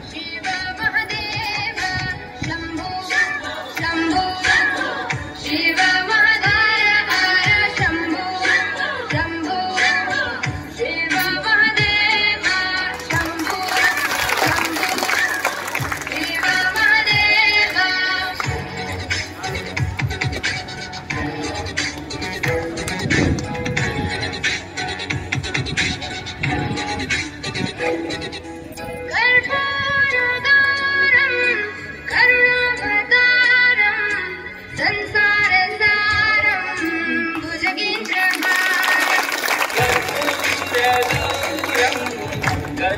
She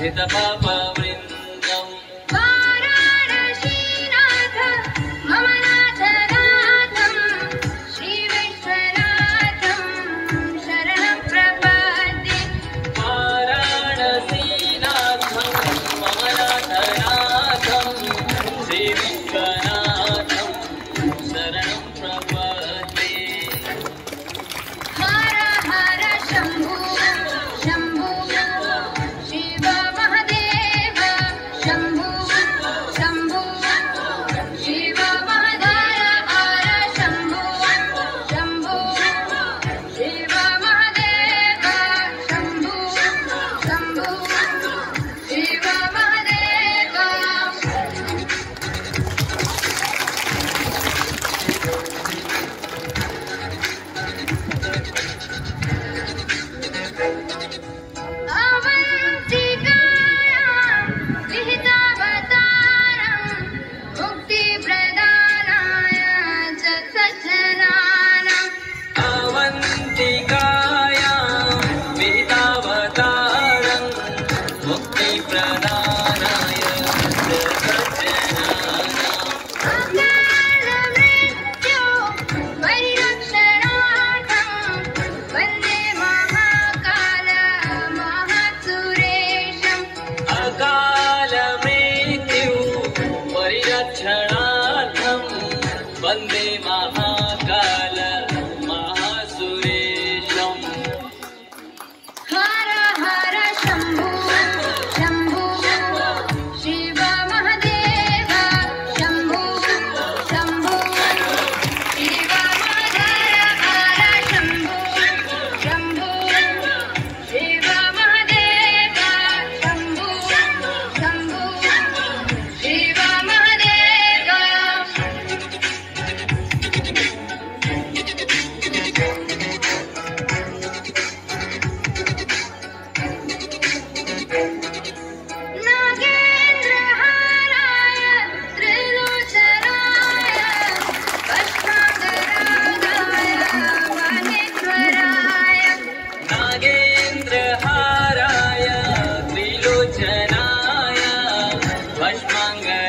With a mama. Yeah! hanggang